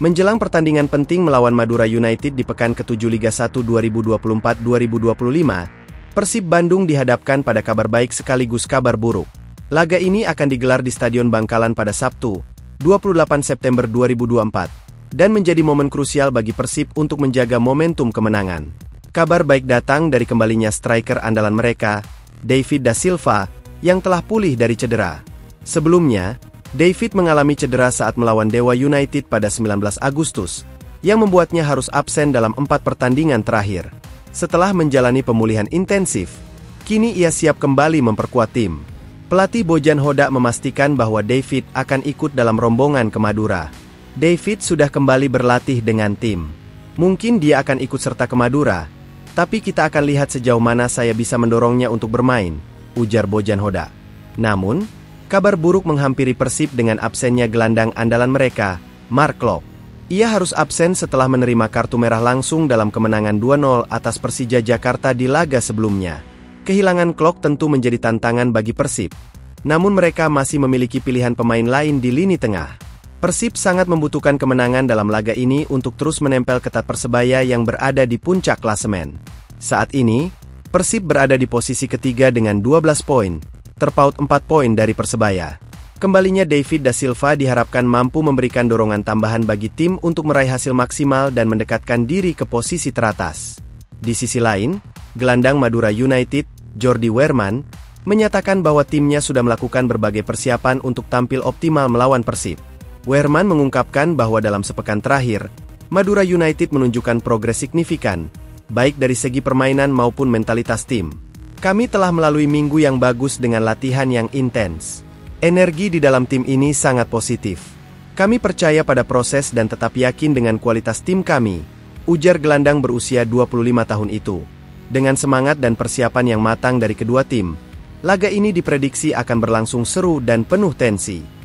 Menjelang pertandingan penting melawan Madura United di pekan ke-7 Liga 1 2024-2025, Persib Bandung dihadapkan pada kabar baik sekaligus kabar buruk. Laga ini akan digelar di Stadion Bangkalan pada Sabtu, 28 September 2024, dan menjadi momen krusial bagi Persib untuk menjaga momentum kemenangan. Kabar baik datang dari kembalinya striker andalan mereka, David Da Silva, yang telah pulih dari cedera. Sebelumnya, David mengalami cedera saat melawan Dewa United pada 19 Agustus, yang membuatnya harus absen dalam empat pertandingan terakhir. Setelah menjalani pemulihan intensif, kini ia siap kembali memperkuat tim. Pelatih Bojan Hoda memastikan bahwa David akan ikut dalam rombongan ke Madura. David sudah kembali berlatih dengan tim. Mungkin dia akan ikut serta ke Madura, tapi kita akan lihat sejauh mana saya bisa mendorongnya untuk bermain, ujar Bojan Hoda. Namun, Kabar buruk menghampiri Persib dengan absennya gelandang andalan mereka, Mark Klok. Ia harus absen setelah menerima kartu merah langsung dalam kemenangan 2-0 atas Persija Jakarta di laga sebelumnya. Kehilangan Klok tentu menjadi tantangan bagi Persib. Namun mereka masih memiliki pilihan pemain lain di lini tengah. Persib sangat membutuhkan kemenangan dalam laga ini untuk terus menempel ketat Persebaya yang berada di puncak klasemen. Saat ini, Persib berada di posisi ketiga dengan 12 poin, terpaut 4 poin dari Persebaya. Kembalinya David Da Silva diharapkan mampu memberikan dorongan tambahan bagi tim untuk meraih hasil maksimal dan mendekatkan diri ke posisi teratas. Di sisi lain, gelandang Madura United, Jordi Werman, menyatakan bahwa timnya sudah melakukan berbagai persiapan untuk tampil optimal melawan Persib. Werman mengungkapkan bahwa dalam sepekan terakhir, Madura United menunjukkan progres signifikan, baik dari segi permainan maupun mentalitas tim. Kami telah melalui minggu yang bagus dengan latihan yang intens. Energi di dalam tim ini sangat positif. Kami percaya pada proses dan tetap yakin dengan kualitas tim kami, ujar gelandang berusia 25 tahun itu. Dengan semangat dan persiapan yang matang dari kedua tim, laga ini diprediksi akan berlangsung seru dan penuh tensi.